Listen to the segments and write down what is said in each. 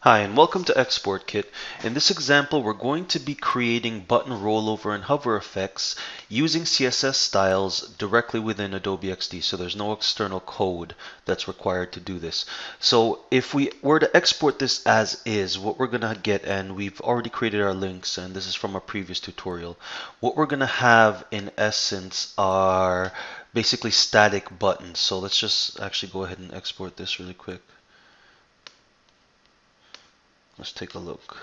Hi and welcome to Export Kit. In this example we're going to be creating button rollover and hover effects using CSS styles directly within Adobe XD so there's no external code that's required to do this. So if we were to export this as is what we're gonna get and we've already created our links and this is from a previous tutorial what we're gonna have in essence are basically static buttons so let's just actually go ahead and export this really quick. Let's take a look.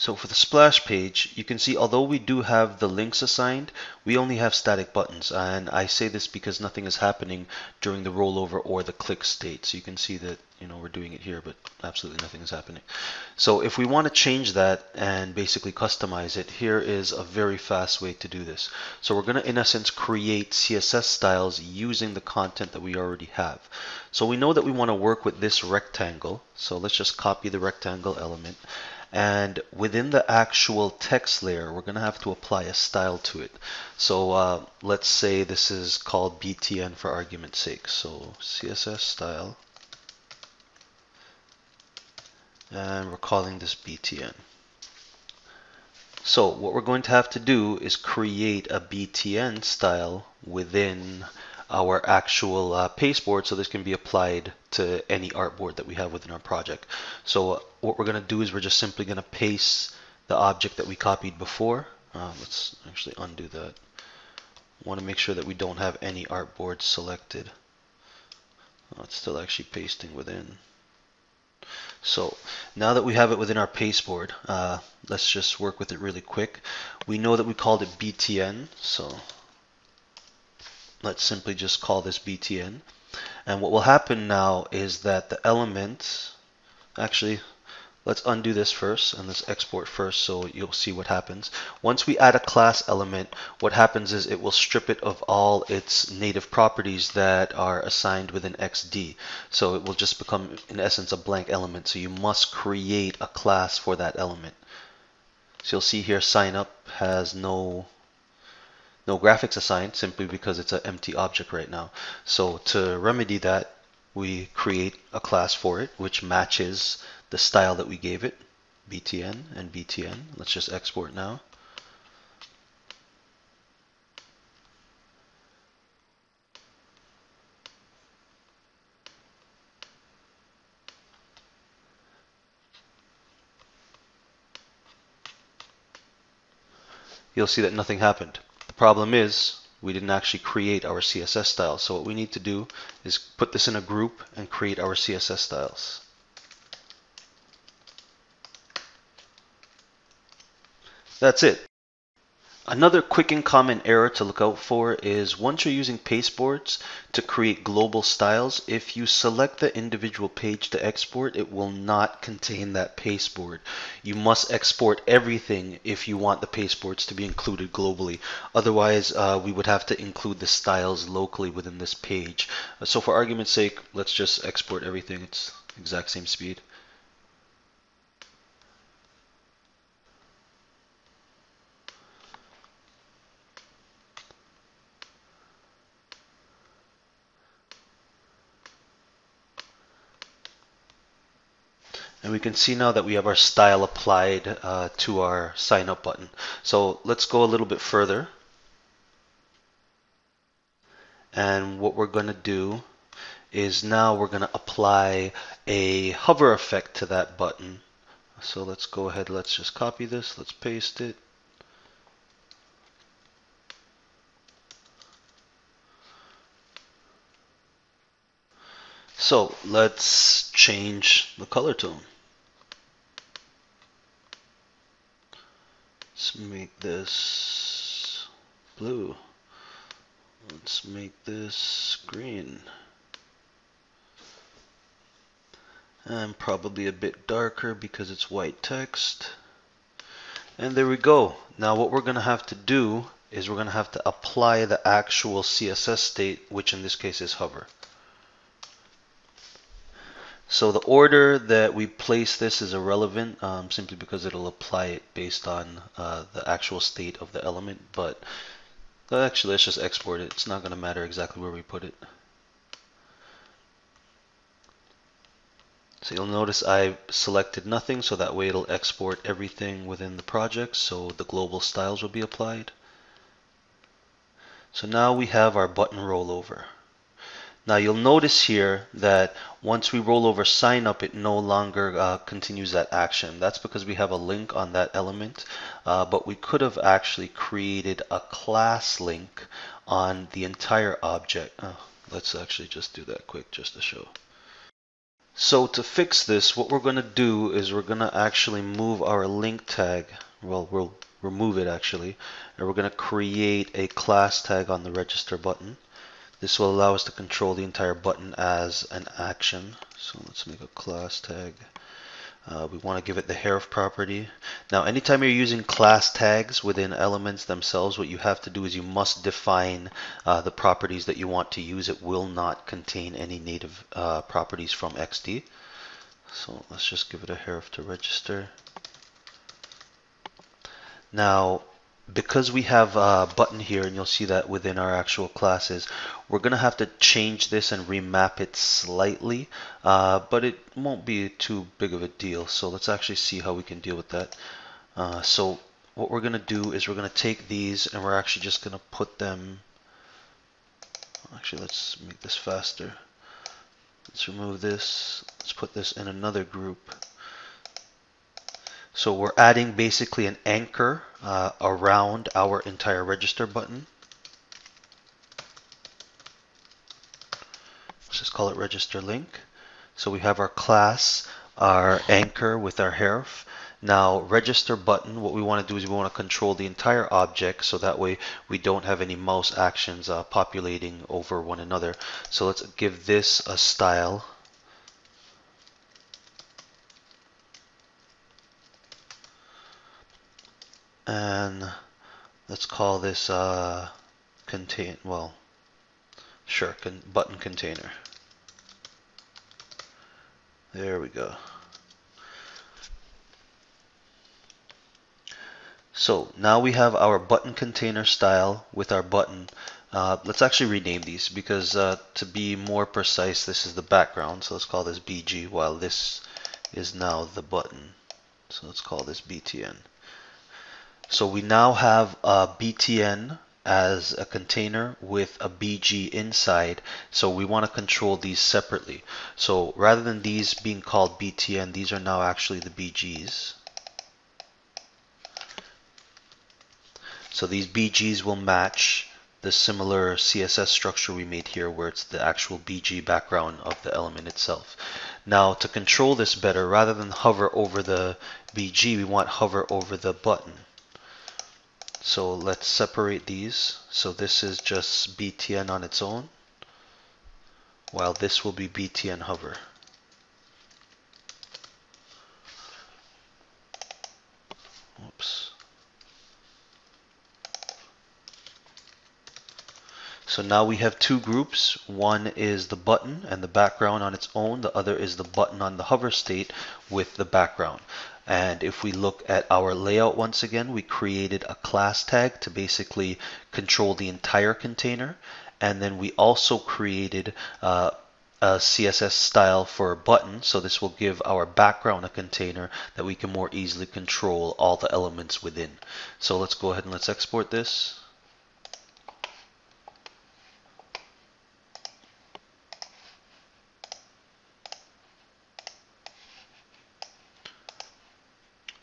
So for the splash page, you can see although we do have the links assigned, we only have static buttons. And I say this because nothing is happening during the rollover or the click state. So you can see that, you know, we're doing it here, but absolutely nothing is happening. So if we want to change that and basically customize it, here is a very fast way to do this. So we're going to, in essence, create CSS styles using the content that we already have. So we know that we want to work with this rectangle. So let's just copy the rectangle element. And within the actual text layer, we're going to have to apply a style to it. So uh, let's say this is called BTN for argument's sake. So CSS style. And we're calling this BTN. So what we're going to have to do is create a BTN style within our actual uh, pasteboard so this can be applied to any artboard that we have within our project. So uh, what we're going to do is we're just simply going to paste the object that we copied before. Uh, let's actually undo that. want to make sure that we don't have any artboard selected. Oh, it's still actually pasting within. So now that we have it within our pasteboard, uh, let's just work with it really quick. We know that we called it BTN, so let's simply just call this btn. And what will happen now is that the element, actually, let's undo this first and let's export first so you'll see what happens. Once we add a class element, what happens is it will strip it of all its native properties that are assigned within XD. So it will just become, in essence, a blank element. So you must create a class for that element. So you'll see here sign up has no no graphics assigned simply because it's an empty object right now. So to remedy that, we create a class for it which matches the style that we gave it, btn and btn. Let's just export now. You'll see that nothing happened problem is we didn't actually create our CSS style. So what we need to do is put this in a group and create our CSS styles. That's it. Another quick and common error to look out for is once you're using pasteboards to create global styles, if you select the individual page to export, it will not contain that pasteboard. You must export everything if you want the pasteboards to be included globally. Otherwise, uh, we would have to include the styles locally within this page. So for argument's sake, let's just export everything. It's exact same speed. And we can see now that we have our style applied uh, to our sign up button. So let's go a little bit further. And what we're going to do is now we're going to apply a hover effect to that button. So let's go ahead, let's just copy this, let's paste it. So let's change the color tone. Let's make this blue. Let's make this green. And probably a bit darker because it's white text. And there we go. Now what we're going to have to do is we're going to have to apply the actual CSS state, which in this case is hover. So the order that we place this is irrelevant um, simply because it'll apply it based on uh, the actual state of the element. But actually, let's just export it. It's not going to matter exactly where we put it. So you'll notice I selected nothing so that way it'll export everything within the project so the global styles will be applied. So now we have our button rollover. Now you'll notice here that once we roll over sign up, it no longer uh, continues that action. That's because we have a link on that element, uh, but we could have actually created a class link on the entire object. Oh, let's actually just do that quick just to show. So to fix this, what we're going to do is we're going to actually move our link tag. Well, we'll remove it actually, and we're going to create a class tag on the register button. This will allow us to control the entire button as an action. So let's make a class tag. Uh, we want to give it the href property. Now, anytime you're using class tags within elements themselves, what you have to do is you must define uh, the properties that you want to use. It will not contain any native uh, properties from XD. So let's just give it a href to register. Now, because we have a button here, and you'll see that within our actual classes, we're going to have to change this and remap it slightly, uh, but it won't be too big of a deal. So let's actually see how we can deal with that. Uh, so what we're going to do is we're going to take these and we're actually just going to put them, actually let's make this faster. Let's remove this, let's put this in another group. So we're adding basically an anchor uh, around our entire register button. Let's just call it register link. So we have our class, our anchor with our href. Now register button, what we want to do is we want to control the entire object so that way we don't have any mouse actions uh, populating over one another. So let's give this a style and let's call this uh, contain well sure con button container. There we go. So now we have our button container style with our button. Uh, let's actually rename these because uh, to be more precise this is the background. So let's call this BG while this is now the button. So let's call this BTN so we now have a BTN as a container with a BG inside. So we want to control these separately. So rather than these being called BTN, these are now actually the BGs. So these BGs will match the similar CSS structure we made here where it's the actual BG background of the element itself. Now to control this better, rather than hover over the BG, we want hover over the button. So let's separate these. So this is just BTN on its own, while this will be BTN hover. Oops. So now we have two groups. One is the button and the background on its own. The other is the button on the hover state with the background. And if we look at our layout once again, we created a class tag to basically control the entire container. And then we also created uh, a CSS style for a button. So this will give our background a container that we can more easily control all the elements within. So let's go ahead and let's export this.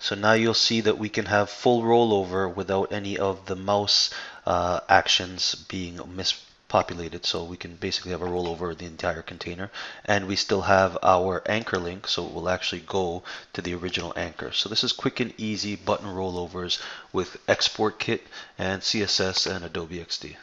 So now you'll see that we can have full rollover without any of the mouse uh, actions being mispopulated. So we can basically have a rollover of the entire container and we still have our anchor link so it will actually go to the original anchor. So this is quick and easy button rollovers with Export Kit and CSS and Adobe XD.